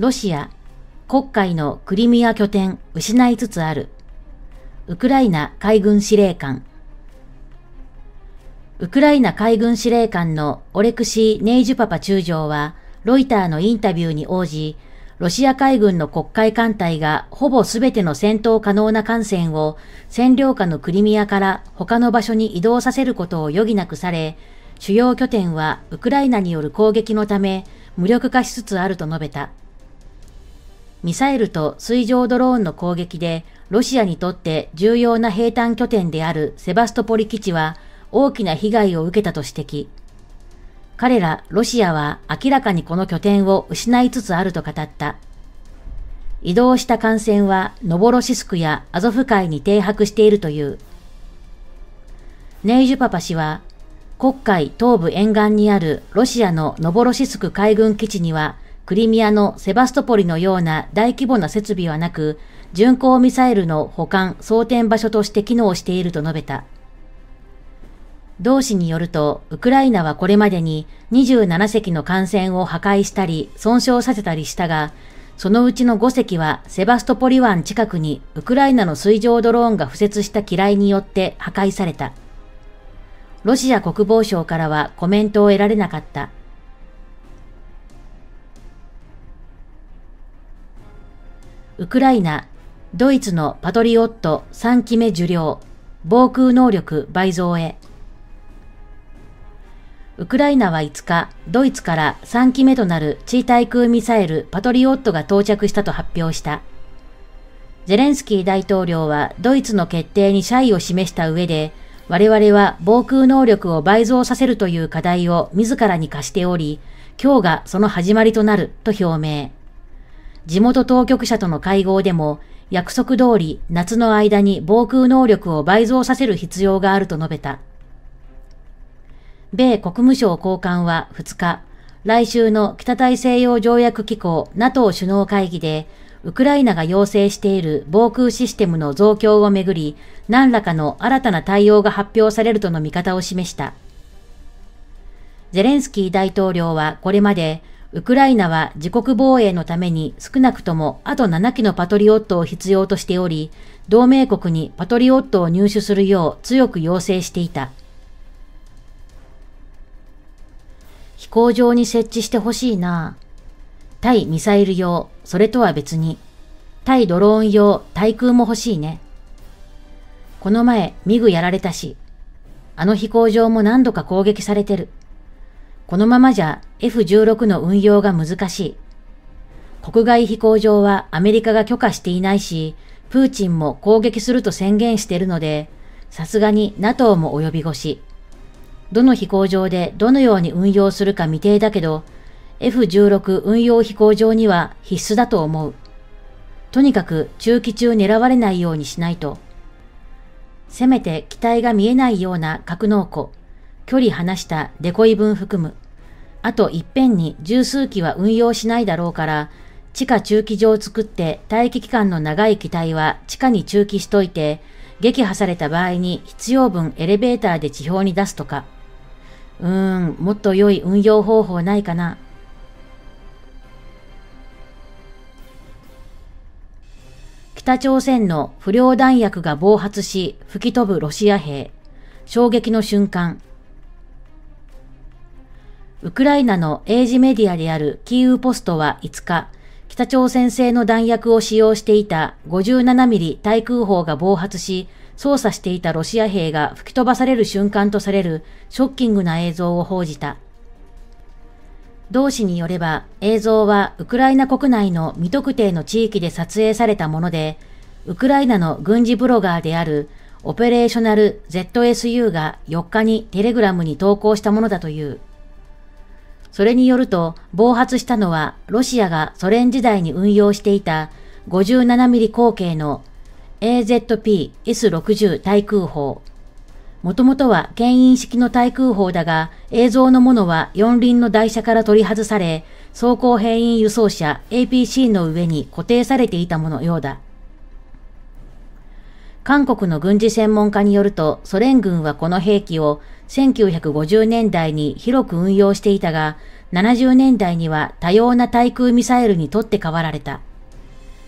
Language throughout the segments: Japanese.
ロシア、黒海のクリミア拠点失いつつある。ウクライナ海軍司令官。ウクライナ海軍司令官のオレクシー・ネイジュパパ中将は、ロイターのインタビューに応じ、ロシア海軍の黒海艦隊がほぼすべての戦闘可能な艦船を占領下のクリミアから他の場所に移動させることを余儀なくされ、主要拠点はウクライナによる攻撃のため無力化しつつあると述べた。ミサイルと水上ドローンの攻撃でロシアにとって重要な兵站拠点であるセバストポリ基地は大きな被害を受けたと指摘。彼らロシアは明らかにこの拠点を失いつつあると語った。移動した艦船はノボロシスクやアゾフ海に停泊しているという。ネイジュパパ氏は、黒海東部沿岸にあるロシアのノボロシスク海軍基地には、クリミアのセバストポリのような大規模な設備はなく、巡航ミサイルの保管、装填場所として機能していると述べた。同氏によると、ウクライナはこれまでに27隻の艦船を破壊したり、損傷させたりしたが、そのうちの5隻はセバストポリ湾近くにウクライナの水上ドローンが敷設した機雷によって破壊された。ロシア国防省からはコメントを得られなかった。ウクライナ、ドイツのパトリオット3期目受領、防空能力倍増へ。ウクライナは5日、ドイツから3機目となる地対空ミサイルパトリオットが到着したと発表した。ゼレンスキー大統領はドイツの決定に謝意を示した上で、我々は防空能力を倍増させるという課題を自らに課しており、今日がその始まりとなると表明。地元当局者との会合でも、約束通り夏の間に防空能力を倍増させる必要があると述べた。米国務省高官は2日、来週の北大西洋条約機構 NATO 首脳会議で、ウクライナが要請している防空システムの増強をめぐり、何らかの新たな対応が発表されるとの見方を示した。ゼレンスキー大統領はこれまで、ウクライナは自国防衛のために少なくともあと7機のパトリオットを必要としており、同盟国にパトリオットを入手するよう強く要請していた。飛行場に設置してほしいな。対ミサイル用、それとは別に。対ドローン用、対空も欲しいね。この前、ミグやられたし。あの飛行場も何度か攻撃されてる。このままじゃ F16 の運用が難しい。国外飛行場はアメリカが許可していないし、プーチンも攻撃すると宣言しているので、さすがに NATO も及び腰。どの飛行場でどのように運用するか未定だけど、F16 運用飛行場には必須だと思う。とにかく中期中狙われないようにしないと。せめて機体が見えないような格納庫、距離離したデコイ分含む。あと一遍に十数機は運用しないだろうから、地下中期場を作って待機期間の長い機体は地下に中期しといて、撃破された場合に必要分エレベーターで地表に出すとか。うーん、もっと良い運用方法ないかな。北朝鮮の不良弾薬が暴発し吹き飛ぶロシア兵。衝撃の瞬間。ウクライナの英字メディアであるキーウポストは5日、北朝鮮製の弾薬を使用していた57ミリ対空砲が暴発し、操作していたロシア兵が吹き飛ばされる瞬間とされるショッキングな映像を報じた。同氏によれば映像はウクライナ国内の未特定の地域で撮影されたもので、ウクライナの軍事ブロガーであるオペレーショナル ZSU が4日にテレグラムに投稿したものだという。それによると、暴発したのはロシアがソ連時代に運用していた57ミリ口径の AZP-S60 対空砲。もともとは牽引式の対空砲だが、映像のものは四輪の台車から取り外され、走行兵員輸送車 APC の上に固定されていたものようだ。韓国の軍事専門家によると、ソ連軍はこの兵器を1950年代に広く運用していたが、70年代には多様な対空ミサイルに取って代わられた。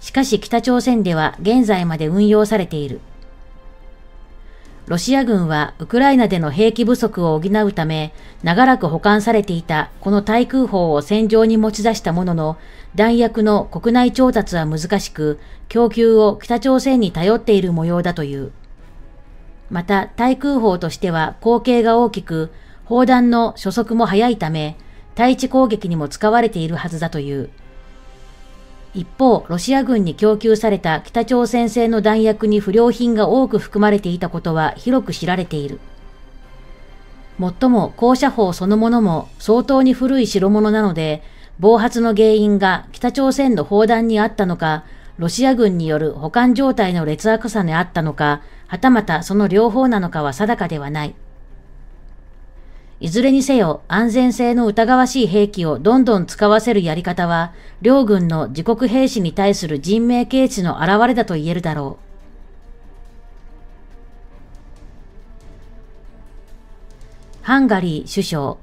しかし北朝鮮では現在まで運用されている。ロシア軍はウクライナでの兵器不足を補うため、長らく保管されていたこの対空砲を戦場に持ち出したものの、弾薬の国内調達は難しく、供給を北朝鮮に頼っている模様だという。また、対空砲としては口径が大きく、砲弾の初速も速いため、対地攻撃にも使われているはずだという。一方、ロシア軍に供給された北朝鮮製の弾薬に不良品が多く含まれていたことは広く知られている。もっとも高射砲そのものも相当に古い代物なので、暴発の原因が北朝鮮の砲弾にあったのか、ロシア軍による保管状態の劣悪さにあったのか、はたまたその両方なのかは定かではない。いずれにせよ安全性の疑わしい兵器をどんどん使わせるやり方は、両軍の自国兵士に対する人命軽視の表れだと言えるだろう。ハンガリー首相、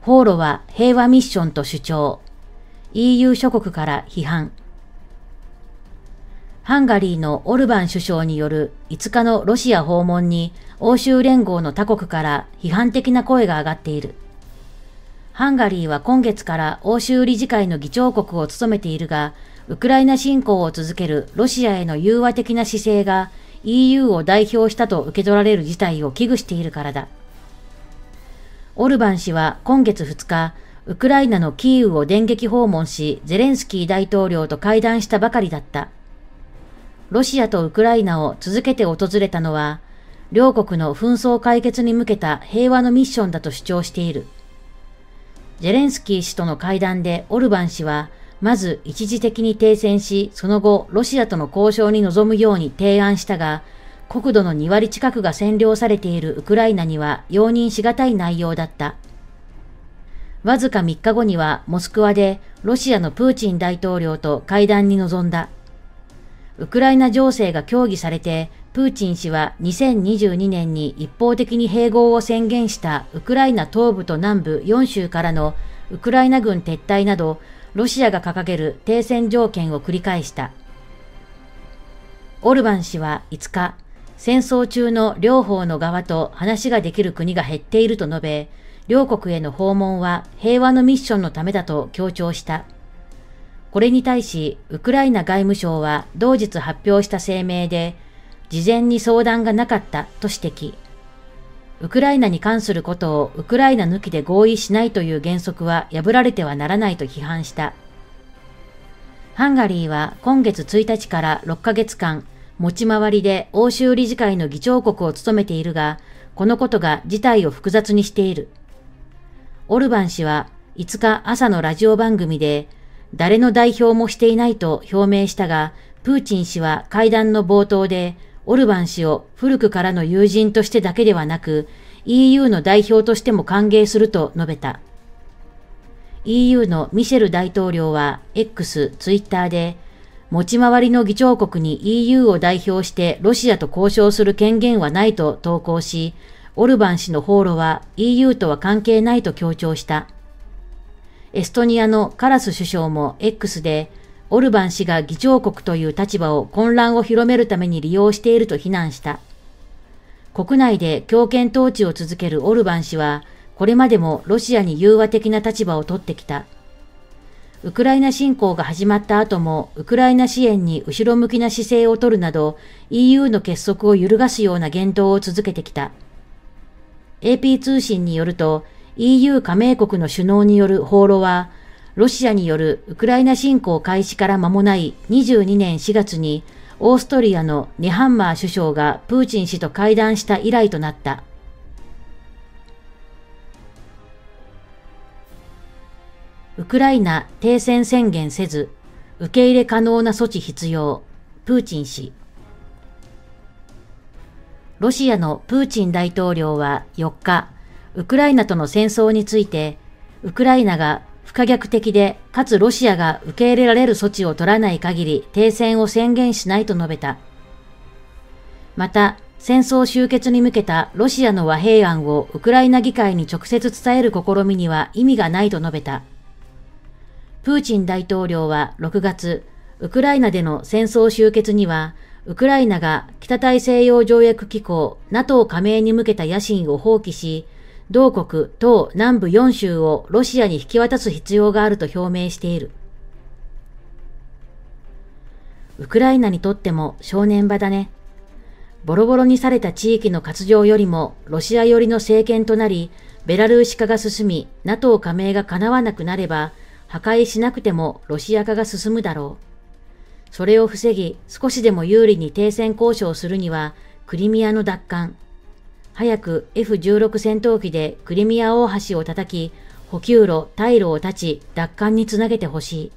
放路は平和ミッションと主張。EU 諸国から批判。ハンガリーのオルバン首相による5日のロシア訪問に欧州連合の他国から批判的な声が上がっている。ハンガリーは今月から欧州理事会の議長国を務めているが、ウクライナ侵攻を続けるロシアへの融和的な姿勢が EU を代表したと受け取られる事態を危惧しているからだ。オルバン氏は今月2日、ウクライナのキーウを電撃訪問し、ゼレンスキー大統領と会談したばかりだった。ロシアとウクライナを続けて訪れたのは、両国の紛争解決に向けた平和のミッションだと主張している。ゼレンスキー氏との会談でオルバン氏は、まず一時的に停戦し、その後、ロシアとの交渉に臨むように提案したが、国土の2割近くが占領されているウクライナには容認しがたい内容だった。わずか3日後にはモスクワでロシアのプーチン大統領と会談に臨んだ。ウクライナ情勢が協議されて、プーチン氏は2022年に一方的に併合を宣言したウクライナ東部と南部4州からのウクライナ軍撤退など、ロシアが掲げる停戦条件を繰り返した。オルバン氏は5日、戦争中の両方の側と話ができる国が減っていると述べ、両国への訪問は平和のミッションのためだと強調した。これに対し、ウクライナ外務省は同日発表した声明で、事前に相談がなかったと指摘。ウクライナに関することをウクライナ抜きで合意しないという原則は破られてはならないと批判した。ハンガリーは今月1日から6ヶ月間、持ち回りで欧州理事会の議長国を務めているが、このことが事態を複雑にしている。オルバン氏は5日朝のラジオ番組で、誰の代表もしていないと表明したが、プーチン氏は会談の冒頭で、オルバン氏を古くからの友人としてだけではなく、EU の代表としても歓迎すると述べた。EU のミシェル大統領は X、ツイッターで、持ち回りの議長国に EU を代表してロシアと交渉する権限はないと投稿し、オルバン氏の放浪は EU とは関係ないと強調した。エストニアのカラス首相も X で、オルバン氏が議長国という立場を混乱を広めるために利用していると非難した。国内で強権統治を続けるオルバン氏は、これまでもロシアに融和的な立場を取ってきた。ウクライナ侵攻が始まった後も、ウクライナ支援に後ろ向きな姿勢を取るなど、EU の結束を揺るがすような言動を続けてきた。AP 通信によると、EU 加盟国の首脳による放浪は、ロシアによるウクライナ侵攻開始から間もない22年4月に、オーストリアのネハンマー首相がプーチン氏と会談した以来となった。ウクライナ停戦宣言せず、受け入れ可能な措置必要、プーチン氏。ロシアのプーチン大統領は4日、ウクライナとの戦争について、ウクライナが不可逆的で、かつロシアが受け入れられる措置を取らない限り停戦を宣言しないと述べた。また、戦争終結に向けたロシアの和平案をウクライナ議会に直接伝える試みには意味がないと述べた。プーチン大統領は6月、ウクライナでの戦争終結には、ウクライナが北大西洋条約機構 NATO 加盟に向けた野心を放棄し、同国、東南部4州をロシアに引き渡す必要があると表明している。ウクライナにとっても正念場だね。ボロボロにされた地域の活動よりもロシア寄りの政権となり、ベラルーシ化が進み、NATO 加盟が叶わなくなれば、破壊しなくてもロシア化が進むだろう。それを防ぎ、少しでも有利に停戦交渉するには、クリミアの奪還。早く F16 戦闘機でクリミア大橋を叩き、補給路、退路を断ち、奪還につなげてほしい。